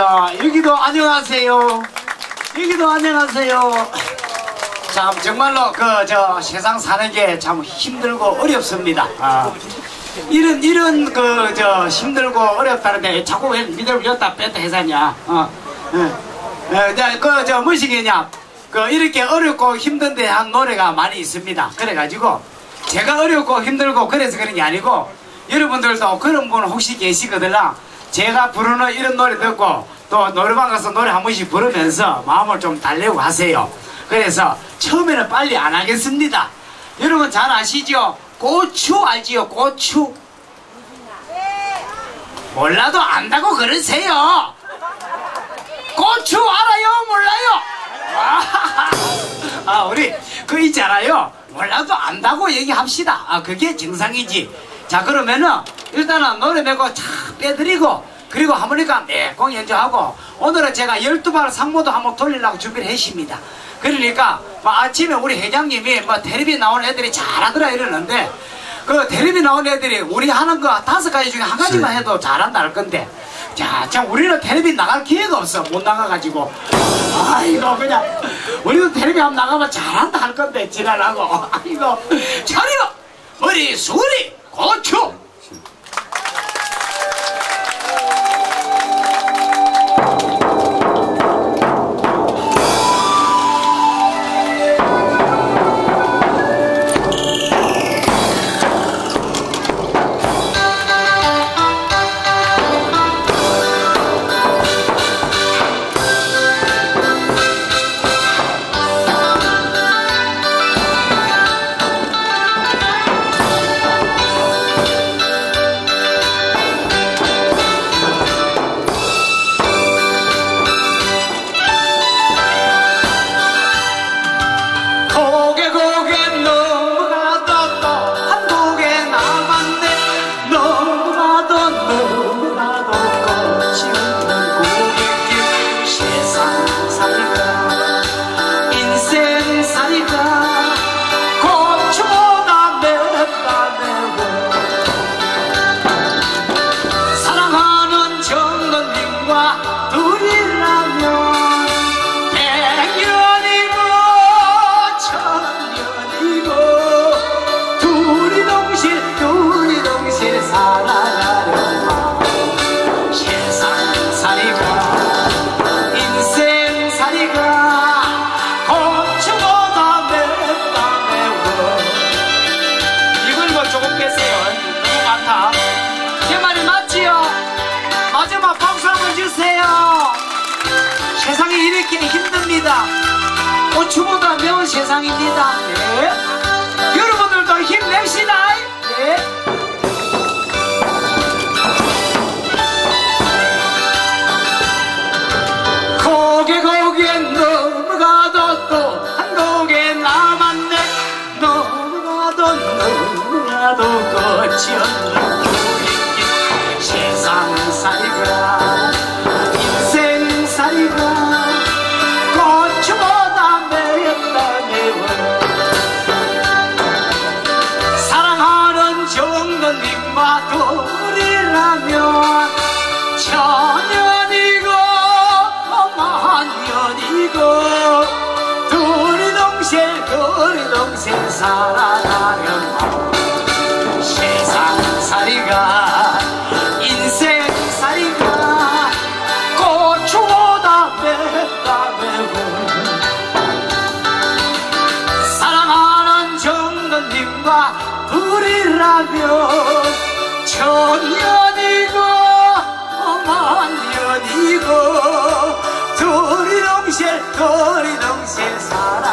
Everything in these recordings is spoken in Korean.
반갑습니다. 여기도 안녕하세요. 여기도 안녕하세요. 참 정말로 그 저 세상 사는 게 참 힘들고 어렵습니다. 아, 이런 이런 그 저 힘들고 어렵다는데 자꾸 왜 니들 여다 뺐다 해사냐? 어, 예. 그저 무엇이겠냐? 그 이렇게 어렵고 힘든데 한 노래가 많이 있습니다. 그래가지고 제가 어렵고 힘들고 그래서 그런 게 아니고 여러분들도 그런 분 혹시 계시거든요. 제가 부르는 이런 노래 듣고 또 노래방 가서 노래 한 번씩 부르면서 마음을 좀 달래고 하세요. 그래서 처음에는 빨리 안 하겠습니다. 여러분 잘 아시죠? 고추 알지요? 고추. 몰라도 안다고 그러세요. 고추 알아요? 몰라요? 아, 우리 그 있잖아요. 몰라도 안다고 얘기합시다. 아, 그게 정상이지. 자, 그러면은 일단은 노래 메고 쫙 빼드리고 그리고 하모니카 매공 연주하고 오늘은 제가 12발 상모도 한번 돌리려고 준비를 했습니다. 그러니까 뭐 아침에 우리 회장님이 뭐 텔레비 나온 애들이 잘하더라 이러는데 그 텔레비 나온 애들이 우리 하는 거 다섯 가지 중에 한 가지만 해도 잘한다 할 건데 자, 참 우리는 텔레비 나갈 기회가 없어. 못 나가가지고. 아이고 그냥 우리도 텔레비 한번 나가면 잘한다 할 건데 지랄하고. 아이고 차려! 머리 수리 고추 세상입니다. 네. 여러분들도 힘냅시다. 네. 고개 고개 넘어가도 또 한국에 남았네 넘어가도 넘어가도 끝이 고갯길 세상 살이가 살아가면 세상 살이가 인생 살이가 고추보다 맵다 매워 사랑하는 정건님과 둘이라면 천년이고 만년이고 둘이 동시에 둘이 동시에 살아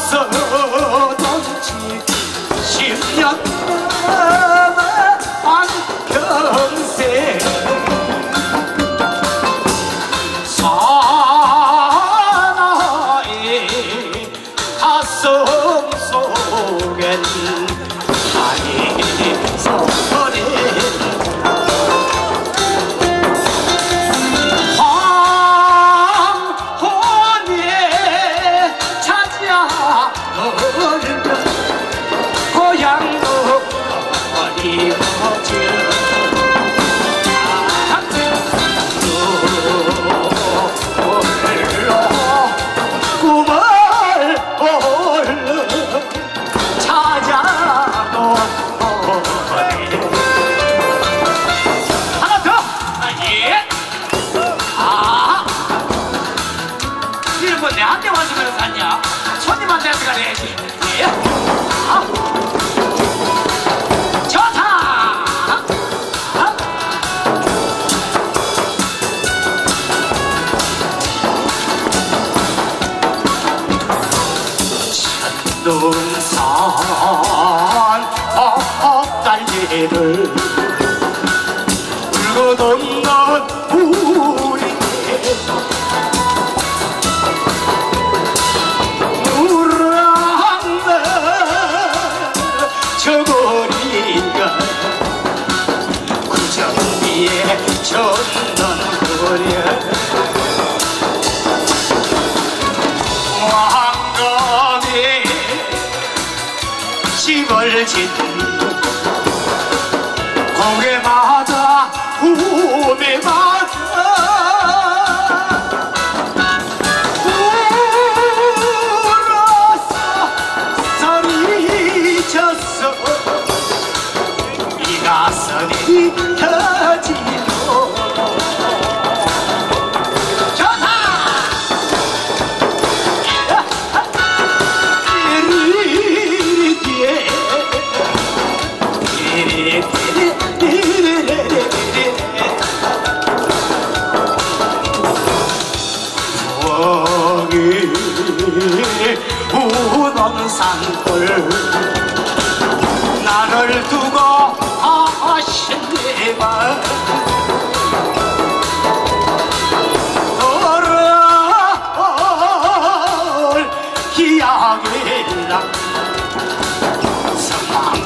Hustle. 하는 내한테 와서 그래서 하냐? 손님한테 해서 가야지 좋다.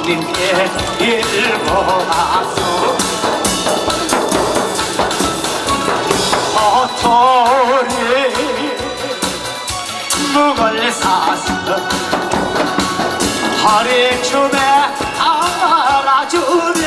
님께 일어나서 버터리 묵을 사서 하리춤에 알아주면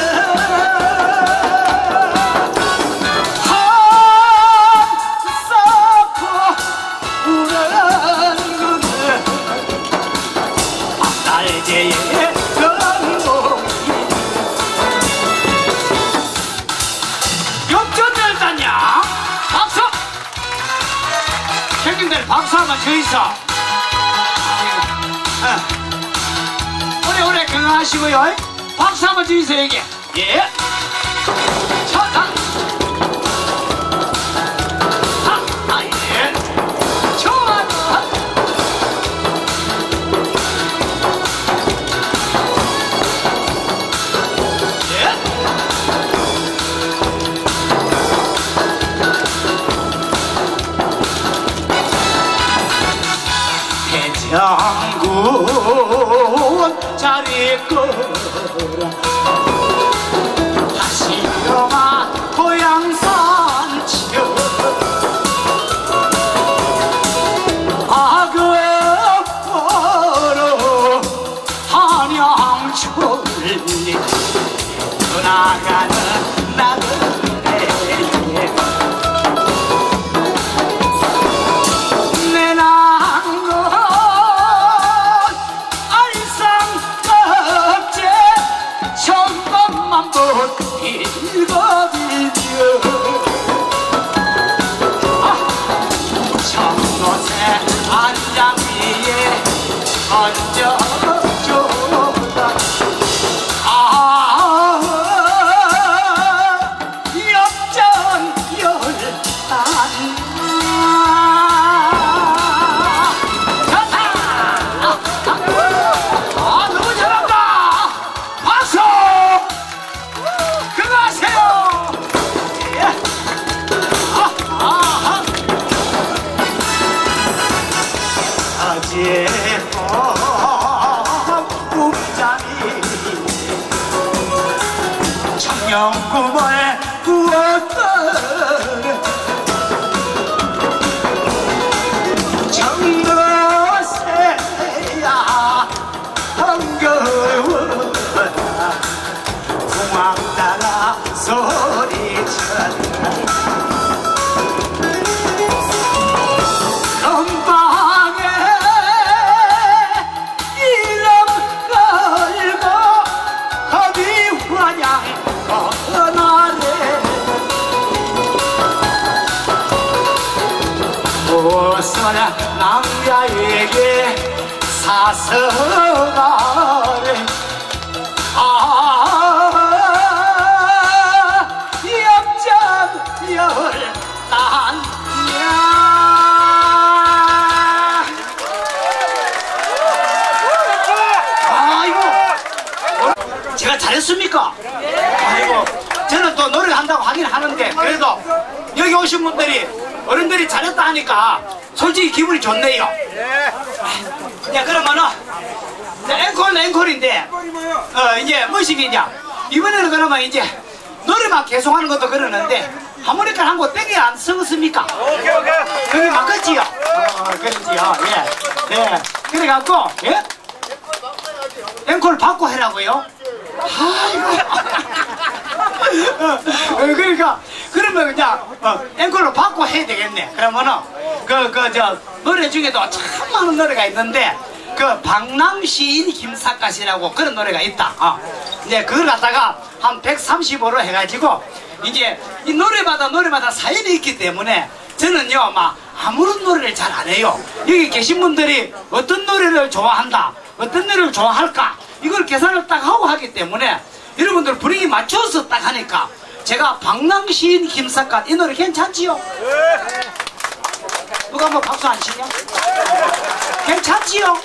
청명꿈을 서가래 아 역전 열단냐. 아이고. 제가 잘했습니까? 아이고. 저는 또 노래를 한다고 하긴 하는데 그래도 여기 오신 분들이 어른들이 잘했다 하니까 솔직히 기분이 좋네요 야 그러면은 이제 앵콜 앵콜인데 어 이제 무엇이냐 이번에는 그러면 이제 노래만 계속 하는 것도 그러는데 하모니카를 한곡 땡겨 안 쓰겠습니까? 오케이 오케이 그게 맞겠지요? 어, 그렇지요. 예. 예. 그래갖고, 예? 앵콜 받고 해라고요? 아이고. 어, 그러니까, 그러면 그냥, 어, 앵콜로 받고 해야 되겠네. 그러면은, 그, 그, 저, 노래 중에도 참 많은 노래가 있는데, 그, 방랑시인 김사갓이라고 그런 노래가 있다. 어. 이제 그걸 갖다가 한 135로 해가지고, 이제 이 노래마다 노래마다 사연이 있기 때문에 저는요 막 아무런 노래를 잘 안 해요 여기 계신 분들이 어떤 노래를 좋아한다 어떤 노래를 좋아할까 이걸 계산을 딱 하고 하기 때문에 여러분들 분위기 맞춰서 딱 하니까 제가 방랑시인 김삿갓 이 노래 괜찮지요? 누가 뭐 박수 안 치냐? 괜찮지요?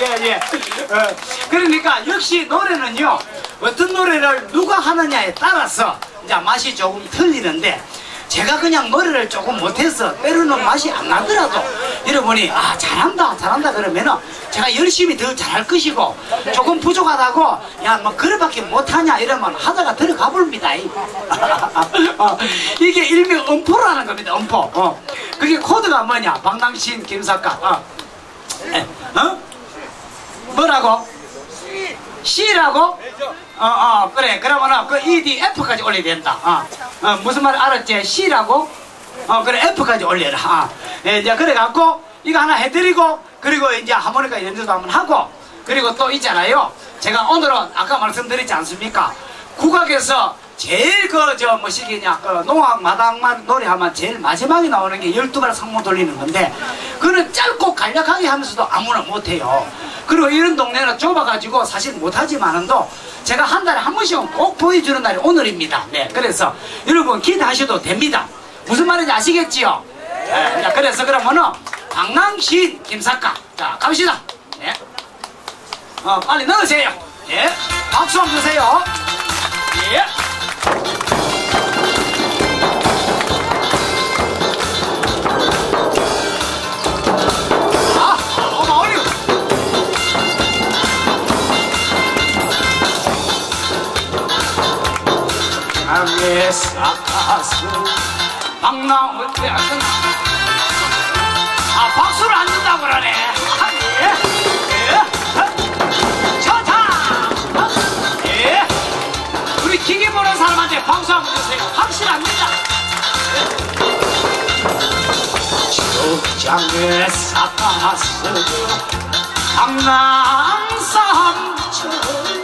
예, 예. 어, 그러니까 역시 노래는요, 어떤 노래를 누가 하느냐에 따라서 이제 맛이 조금 틀리는데, 제가 그냥 노래를 조금 못해서 때로는 맛이 안 나더라도 여러분이 아 잘한다 잘한다 그러면은 제가 열심히 더 잘할 것이고 조금 부족하다고 야 뭐 그래밖에 못하냐 이러면 하다가 들어가 봅니다 이. 어, 이게 일명 음포라는 겁니다 음포 어. 그게 코드가 뭐냐 방당신 김사과 어. 에, 어? 뭐라고? C라고? 어, 어, 그래. 그러면은 그 ED F까지 올려야 된다. 어, 어, 무슨 말 알았지? C라고? 어, 그래. F까지 올려라. 어. 예, 이제 그래갖고 이거 하나 해드리고 그리고 이제 하모니카 연주도 한번 하고 그리고 또 있잖아요. 제가 오늘은 아까 말씀드렸지 않습니까? 국악에서 제일 그 저 뭐 시기냐 그 농악 마당만 노래하면 제일 마지막에 나오는 게 12발 상모 돌리는 건데 그는 짧고 간략하게 하면서도 아무나 못해요 그리고 이런 동네는 좁아가지고 사실 못하지만은도 제가 한 달에 한 번씩은 꼭 보여주는 날이 오늘입니다. 네, 그래서 여러분 기대하셔도 됩니다. 무슨 말인지 아시겠지요? 네, 자, 그래서 그러면은 방랑시 김사과 자 갑시다. 네. 어, 빨리 넣으세요. 예. 박수 한번 주세요. 강에 싹가서 방랑 왜안 되나? 아 박수를 안 준다고 그러네. 아, 예. 예. 예. 기계 보는 사람한테 박수 한번 주세요. 확실합니다. 적장에 싹가서 방랑 삼천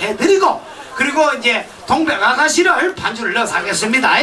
해드리고, 그리고 이제 동백 아가씨를 반주를 넣어서 하겠습니다.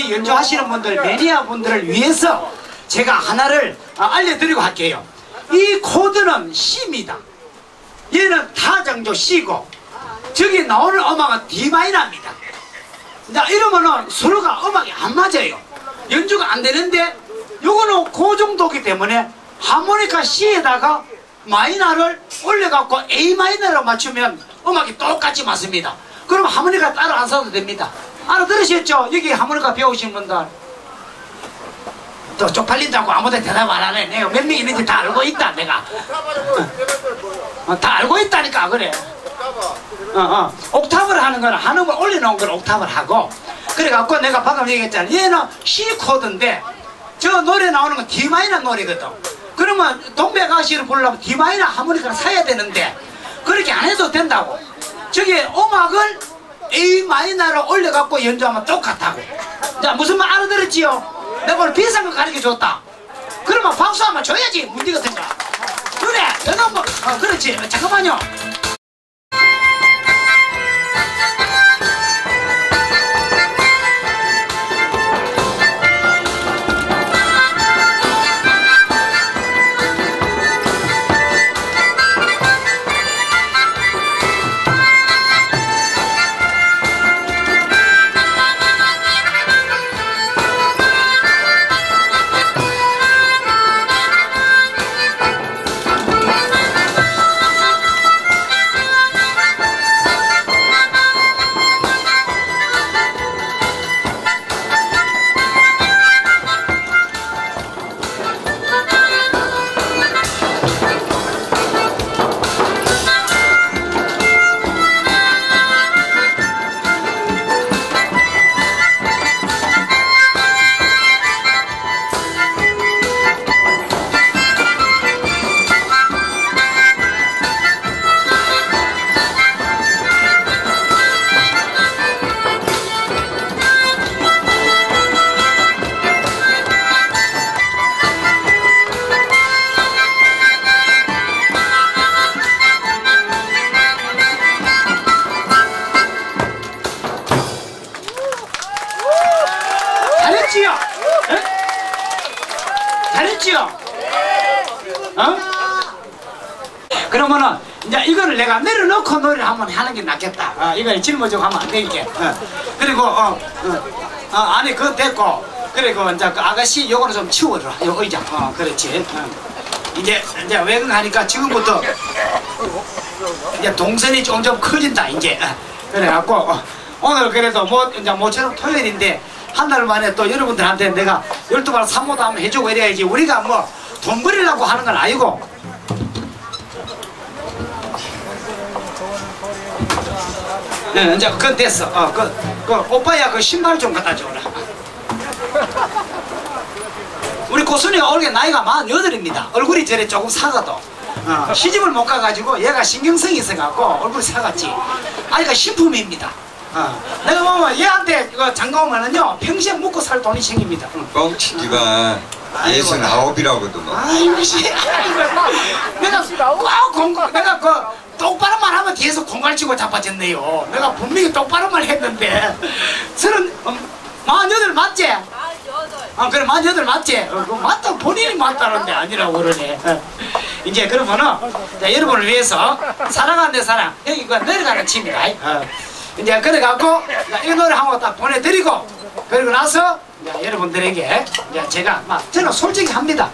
많이 연주하시는 분들 매니아 분들을 위해서 제가 하나를 어, 알려드리고 할게요. 이 코드는 C입니다. 얘는 타장조 C고 저기 나오는 음악은 D 마이너입니다. 자 이러면은 서로가 음악이 안 맞아요. 연주가 안 되는데 요거는 고정도기 때문에 하모니카 C에다가 마이너를 올려갖고 A 마이너로 맞추면 음악이 똑같이 맞습니다. 그럼 하모니카 따로 안 써도 됩니다. 알아들으셨죠? 여기 하모니카 배우신 분들. 또 쪽팔린다고 아무도 대답 안 하네. 내가 몇 명 있는지 다 알고 있다, 내가. 어, 다 알고 있다니까, 그래. 어, 어. 옥탑을 하는 거는 한 음을 올려놓은 걸 옥탑을 하고 그래갖고 내가 방금 얘기했잖아 얘는 C 코드인데 저 노래 나오는 건 D 마이너 노래거든 그러면 동백아시를 부르려면 D 마이너 하모니카를 사야 되는데 그렇게 안 해도 된다고 저기 음악을 A 마이너로 올려갖고 연주하면 똑같다고. 자 무슨 말 알아들었지요? 내가 오늘 비싼 거 가르쳐줬다. 그러면 박수 한번 줘야지 문제 같은 거. 그래 내가 뭐 어, 그렇지. 잠깐만요? 어? 그러면은 이제 이거를 내가 내려놓고 노래를 한번 하는 게 낫겠다. 어, 이걸 짊어지고 하면 안 되니까. 어. 그리고 어, 어, 어, 안에 그거 됐고 그리고 이제 그 아가씨 요거는 좀 치워라. 요 의자. 어, 그렇지. 어. 이제 이제 외근하니까 지금부터 이제 동선이 점점 커진다 이제. 어. 그래갖고 어, 오늘 그래도 뭐 이제 모처럼 토요일인데 한 달 만에 또 여러분들한테 내가 열두 발 상모도 한번 해주고 이래야지 우리가 뭐 돈 벌이려고 하는 건 아니고 네, 이제 그건 됐어. 어, 그, 그 오빠야 그 신발 좀 갖다 줘라. 우리 고순이가 올게 나이가 48입니다. 얼굴이 저래 조금 사가도. 어, 시집을 못 가가지고 얘가 신경성이 있어갖고 얼굴이 사갔지. 아이가 신품입니다. 어, 내가 보면 얘한테 그 장가 오면은요 평생 먹고 살 돈이 생깁니다. 응. 뻥치기가 예순 아홉이라고도 아이고 씨, 아이고. 내가 꼭 공갈, 내가 그 똑바로만 하면 뒤에서 공갈치고 자빠졌네요. 내가 분명히 똑바로만 했는데 서른 음, 마흔여덟 맞지? 아 그래 마흔여덟 맞지? 어, 그 맞다 본인이 맞다는데 아니라고 그러네. 어. 이제 그러면은 자, 여러분을 위해서 사랑하는 내 사랑 여기 그 내려가는 침이다. 어. 이제 그래갖고 자, 이 노래 한번딱 보내드리고 그리고 나서 자, 여러분들에게 이제 제가 막 저는 솔직히 합니다.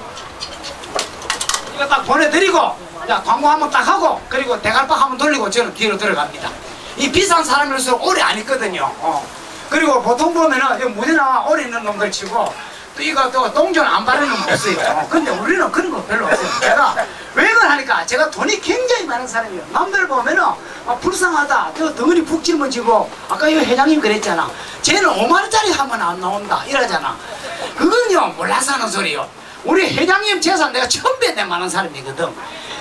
이거 딱 보내드리고 자 광고 한번 딱 하고 그리고 대갈박 한번 돌리고 저는 뒤로 들어갑니다. 이 비싼 사람일수록 오래 안 있거든요. 어. 그리고 보통 보면은 이 무대나 오래 있는 놈들 치고 또 이거 또 동전 안 바르는 놈 없어요. 어. 근데 우리는 그런 거 별로 없어요. 제가 왜 그러니까 제가 돈이 굉장히 많은 사람이에요. 남들 보면은 아, 불쌍하다. 저 덩어리 푹 짊어지고 아까 이 회장님 그랬잖아. 쟤는 5만 원짜리 하면 안 나온다 이러잖아. 그건요 몰라서 하는 소리요. 우리 회장님 재산 내가 처음 뵙는 많은 사람이거든.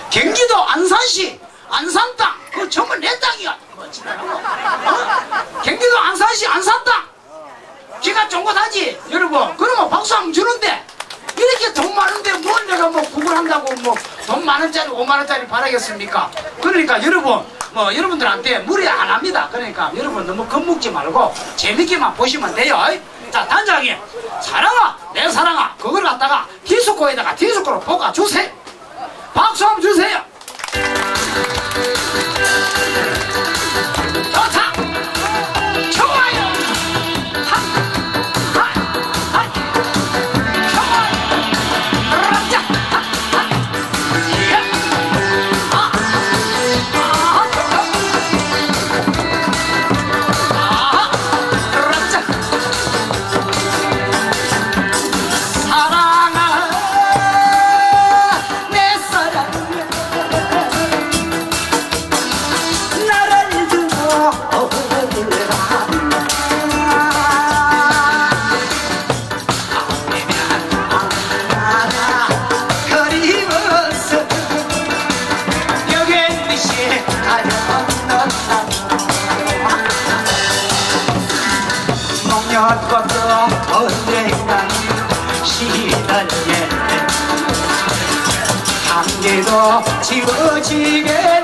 경기도 안산시 안산 땅 그거 전부 내 땅이야. 뭐. 어? 경기도 안산시 안산 땅. 기가 좋은 것 하지 여러분. 그러면 박수 한번 주는데 이렇게 돈 많은데 뭘 내가 뭐 구걸한다고 뭐 돈 만원짜리, 오만원짜리 바라겠습니까? 그러니까 여러분, 뭐, 여러분들한테 무리 안 합니다. 그러니까 여러분 너무 겁먹지 말고 재밌게만 보시면 돼요. 자, 단장님, 사랑아, 내 사랑아, 그걸 갖다가 디스코에다가 디스코로 볶아주세요. 박수 한번 주세요. 향기도 지워지겠네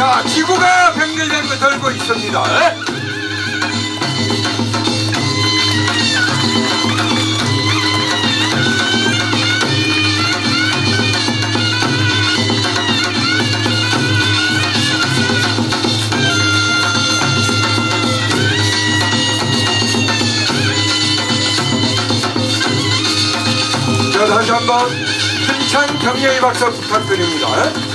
자 지구가 뱅글뱅글 돌고 있습니다. 자 다시 한번 힘찬 격려의 박수 부탁드립니다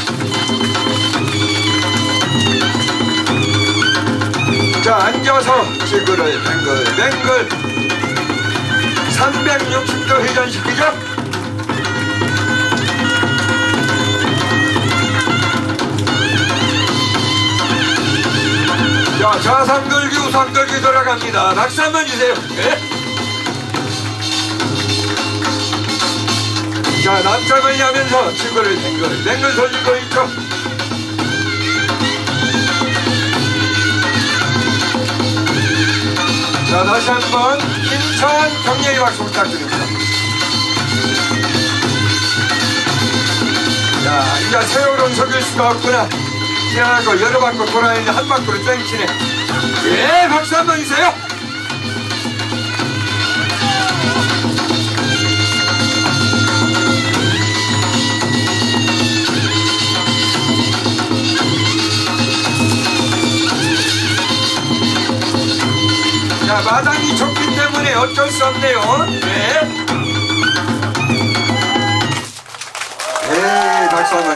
자 앉아서 지구를 뱅글 뱅글. 360도 회전시키죠? 자 좌상들기 우상들기 돌아갑니다. 박수 한번 주세요. 예? 자 남자분이 하면서 지구를 뱅글 뱅글 돌리고 있죠 자 다시 한 번 힘찬 격려의 박수 부탁드립니다. 자 이제 세월은 속일 수가 없구나. 지나고 여러 바퀴 돌아야지 한 바퀴로 땡치네. 예 박수 한 번 주세요 마당이 좁기 때문에 어쩔 수 없네요. 네. 네, 박수 한번.